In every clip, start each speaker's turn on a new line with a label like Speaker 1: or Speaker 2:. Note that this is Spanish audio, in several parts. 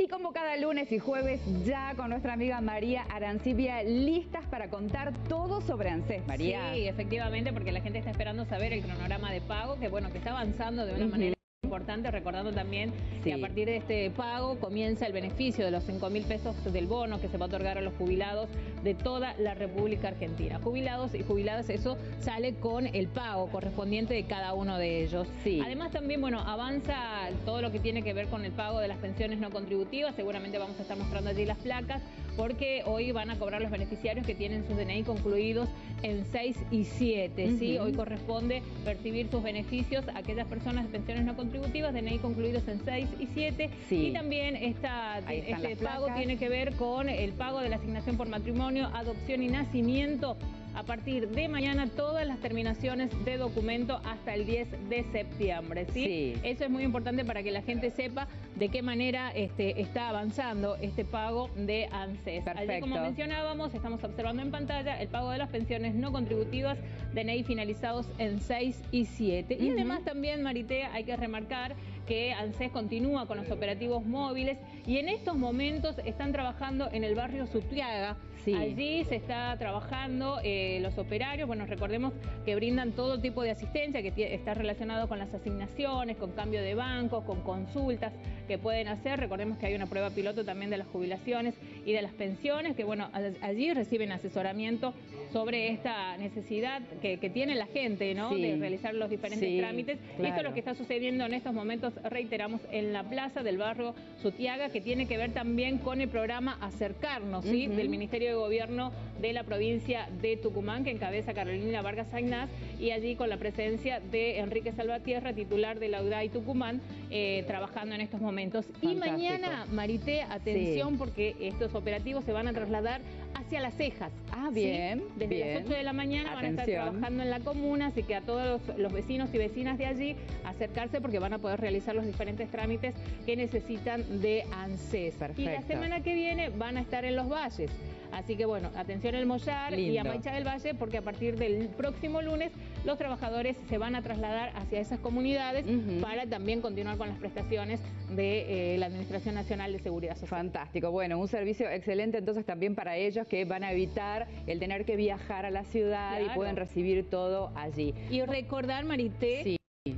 Speaker 1: Y como cada lunes y jueves, ya con nuestra amiga María Arancibia, listas para contar todo sobre ANSES, María.
Speaker 2: Sí, efectivamente, porque la gente está esperando saber el cronograma de pago, que bueno, que está avanzando de una manera importante, recordando también que a partir de este pago comienza el beneficio de los 5 mil pesos del bono que se va a otorgar a los jubilados de toda la República Argentina. Jubilados y jubiladas, eso sale con el pago correspondiente de cada uno de ellos. Sí. Además también, bueno, avanza todo lo que tiene que ver con el pago de las pensiones no contributivas, seguramente vamos a estar mostrando allí las placas, porque hoy van a cobrar los beneficiarios que tienen sus DNI concluidos en 6 y 7, ¿sí? Hoy corresponde percibir sus beneficios a aquellas personas de pensiones no contributivas contributivas, DNI concluidos en 6 y 7. Y también esta, este pago tiene que ver con el pago de la asignación por matrimonio, adopción y nacimiento a partir de mañana todas las terminaciones de documento hasta el 10 de septiembre. ¿sí? Eso es muy importante para que la gente sepa de qué manera este, está avanzando este pago de ANSES. Allí, como mencionábamos, estamos observando en pantalla el pago de las pensiones no contributivas de NEI finalizados en 6 y 7. Y además también, Maritea, hay que remarcar que ANSES continúa con los operativos móviles y en estos momentos están trabajando en el barrio Sutiaga. Allí se está trabajando eh, los operarios, bueno, recordemos que brindan todo tipo de asistencia que está relacionado con las asignaciones, con cambio de bancos, con consultas que pueden hacer. Recordemos que hay una prueba piloto también de las jubilaciones y de las pensiones, que bueno, allí reciben asesoramiento sobre esta necesidad que, tiene la gente, ¿no? De realizar los diferentes trámites. Y esto es lo que está sucediendo en estos momentos reiteramos, en la plaza del barrio Sutiaga, que tiene que ver también con el programa Acercarnos, ¿sí? Del Ministerio de Gobierno de la provincia de Tucumán, que encabeza Carolina Vargas Agnaz, y allí con la presencia de Enrique Salvatierra, titular de la UDAI Tucumán, eh, trabajando en estos momentos. Y mañana, Marité, atención, porque estos operativos se van a trasladar hacia las cejas.
Speaker 1: Ah, bien.
Speaker 2: Desde las 8 de la mañana van a estar trabajando en la comuna, así que a todos los, vecinos y vecinas de allí acercarse porque van a poder realizar los diferentes trámites que necesitan de ANSES. Y la semana que viene van a estar en los valles. Así que bueno, atención al Mollar y a Mancha del Valle porque a partir del próximo lunes los trabajadores se van a trasladar hacia esas comunidades para también continuar con las prestaciones de eh, la Administración Nacional de Seguridad Social.
Speaker 1: Fantástico, bueno, un servicio excelente entonces también para ellos que van a evitar el tener que viajar a la ciudad y pueden recibir todo allí.
Speaker 2: Y recordar, Marité,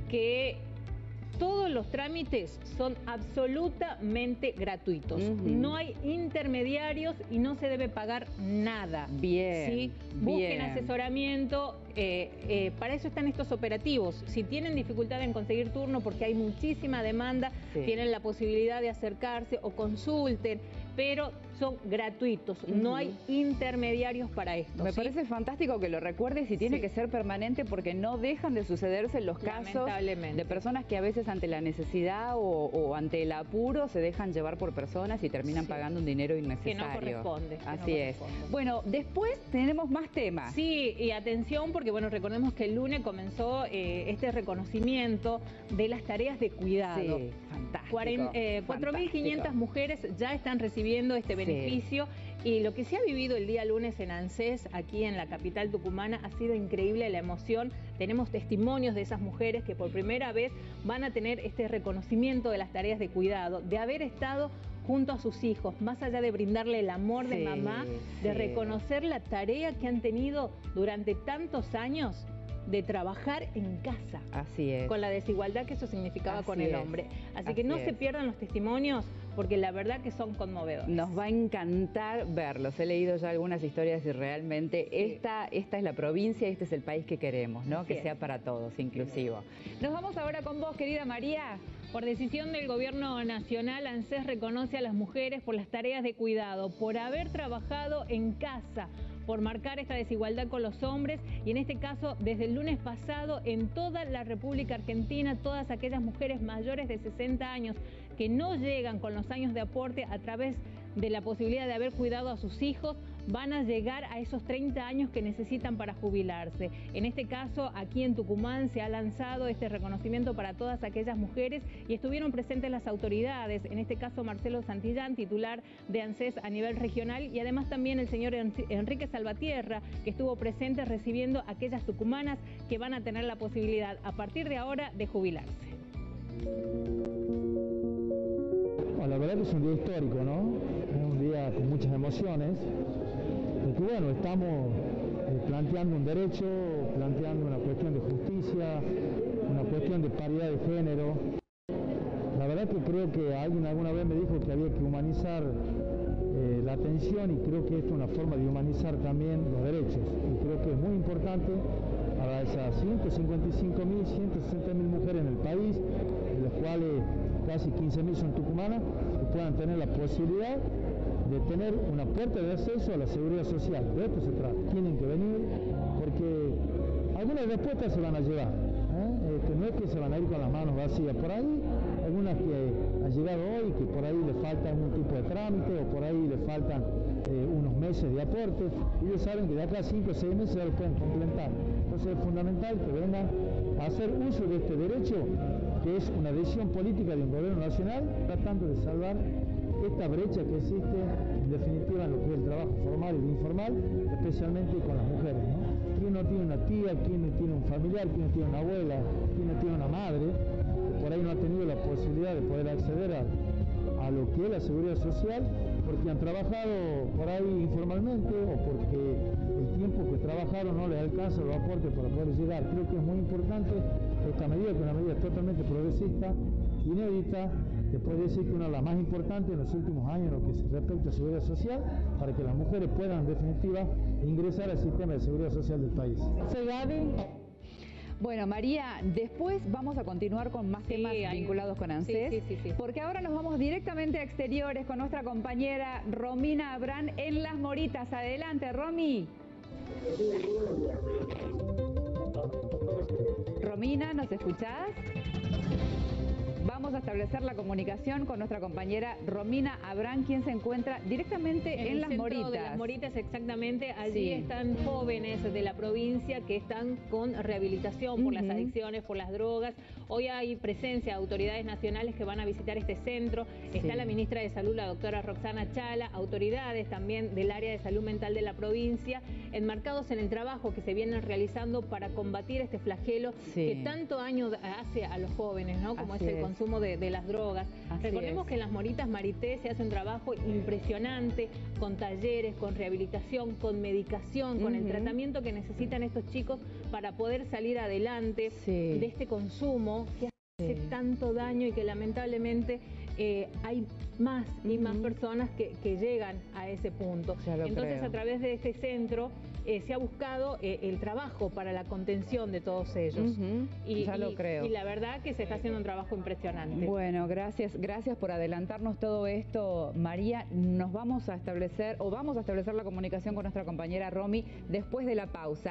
Speaker 2: que todos los trámites son absolutamente gratuitos. No hay intermediarios y no se debe pagar nada.
Speaker 1: Bien.
Speaker 2: Busquen asesoramiento. Eh, eh, para eso están estos operativos. Si tienen dificultad en conseguir turno porque hay muchísima demanda, tienen la posibilidad de acercarse o consulten, pero son gratuitos, no hay intermediarios para esto.
Speaker 1: Me parece fantástico que lo recuerdes y tiene que ser permanente porque no dejan de sucederse los casos de personas que a veces ante la necesidad o, ante el apuro se dejan llevar por personas y terminan pagando un dinero innecesario.
Speaker 2: Que no corresponde.
Speaker 1: Así es. Bueno, después tenemos más temas.
Speaker 2: Sí, y atención porque bueno, recordemos que el lunes comenzó eh, este reconocimiento de las tareas de cuidado.
Speaker 1: Sí, fantástico. 4.500
Speaker 2: eh, mujeres ya están recibiendo este beneficio y lo que se ha vivido el día lunes en ANSES, aquí en la capital tucumana, ha sido increíble la emoción. Tenemos testimonios de esas mujeres que por primera vez van a tener este reconocimiento de las tareas de cuidado, de haber estado junto a sus hijos, más allá de brindarle el amor de mamá, de reconocer la tarea que han tenido durante tantos años de trabajar en casa.
Speaker 1: Así es.
Speaker 2: Con la desigualdad que eso significaba con el hombre. Así, que no se pierdan los testimonios porque la verdad que son conmovedores.
Speaker 1: Nos va a encantar verlos. He leído ya algunas historias y realmente esta, esta es la provincia y este es el país que queremos, ¿no? que sea para todos, inclusivo. Nos vamos ahora con vos, querida María.
Speaker 2: Por decisión del Gobierno Nacional, ANSES reconoce a las mujeres por las tareas de cuidado, por haber trabajado en casa por marcar esta desigualdad con los hombres y en este caso desde el lunes pasado en toda la República Argentina todas aquellas mujeres mayores de 60 años que no llegan con los años de aporte a través de la posibilidad de haber cuidado a sus hijos van a llegar a esos 30 años que necesitan para jubilarse. En este caso, aquí en Tucumán se ha lanzado este reconocimiento para todas aquellas mujeres y estuvieron presentes las autoridades, en este caso Marcelo Santillán, titular de ANSES a nivel regional, y además también el señor Enrique Salvatierra, que estuvo presente recibiendo a aquellas tucumanas que van a tener la posibilidad a partir de ahora de jubilarse.
Speaker 3: la verdad que es un día histórico, ¿no? Es un día con muchas emociones, porque bueno, estamos eh, planteando un derecho, planteando una cuestión de justicia, una cuestión de paridad de género. La verdad que creo que alguien alguna vez me dijo que había que humanizar eh, la atención y creo que esto es una forma de humanizar también los derechos. Y creo que es muy importante para esas 155.000, 160.000 mujeres en el país, de las cuales casi 15.000 son tucumanas, que puedan tener la posibilidad de tener una puerta de acceso a la seguridad social. De esto se trata. Tienen que venir porque algunas respuestas se van a llevar. ¿eh? Este, no es que se van a ir con las manos vacías. Por ahí, algunas que han llegado hoy, que por ahí le falta algún tipo de trámite o por ahí le faltan eh, unos meses de aporte, ellos saben que de acá a 5 o 6 meses ya lo pueden completar. Entonces es fundamental que vengan a hacer uso de este derecho, que es una decisión política de un gobierno nacional, tratando de salvar esta brecha que existe en definitiva en lo que es el trabajo formal y informal, especialmente con las mujeres. ¿no? ¿Quién no tiene una tía, quién no tiene un familiar, quién no tiene una abuela, quién no tiene una madre, por ahí no ha tenido la posibilidad de poder acceder a, a lo que es la seguridad social porque han trabajado por ahí informalmente o porque el tiempo que trabajaron no les alcanza los aportes para poder llegar. Creo que es muy importante esta medida, que es una medida totalmente progresista, inédita, que puede decir que una de las más importantes en los últimos años en lo que se respecta a seguridad social, para que las mujeres puedan en definitiva ingresar al sistema de seguridad social del país.
Speaker 1: Soy Gaby. Bueno, María, después vamos a continuar con más temas vinculados con ANSES, porque ahora nos vamos directamente a exteriores con nuestra compañera Romina Abrán en Las Moritas. Adelante, Romy. Romina, ¿nos escuchás? Vamos a establecer la comunicación con nuestra compañera Romina Abrán, quien se encuentra directamente en, Las Moritas.
Speaker 2: De Las Moritas, exactamente. Allí están jóvenes de la provincia que están con rehabilitación por las adicciones, por las drogas. Hoy hay presencia de autoridades nacionales que van a visitar este centro. Está la ministra de Salud, la doctora Roxana Chala, autoridades también del área de salud mental de la provincia, enmarcados en el trabajo que se viene realizando para combatir este flagelo que tanto daño hace a los jóvenes, ¿no? Como es el consumo de, las drogas. Recordemos que en las Moritas Marité se hace un trabajo impresionante con talleres, con rehabilitación, con medicación, con el tratamiento que necesitan estos chicos para poder salir adelante de este consumo que hace tanto daño y que lamentablemente eh, hay más y más personas que, llegan a ese punto. Entonces, a través de este centro eh, se ha buscado eh, el trabajo para la contención de todos ellos.
Speaker 1: y, ya lo creo.
Speaker 2: Y la verdad que se está haciendo un trabajo impresionante.
Speaker 1: Bueno, gracias, gracias por adelantarnos todo esto, María. Nos vamos a establecer, o vamos a establecer la comunicación con nuestra compañera Romy después de la pausa.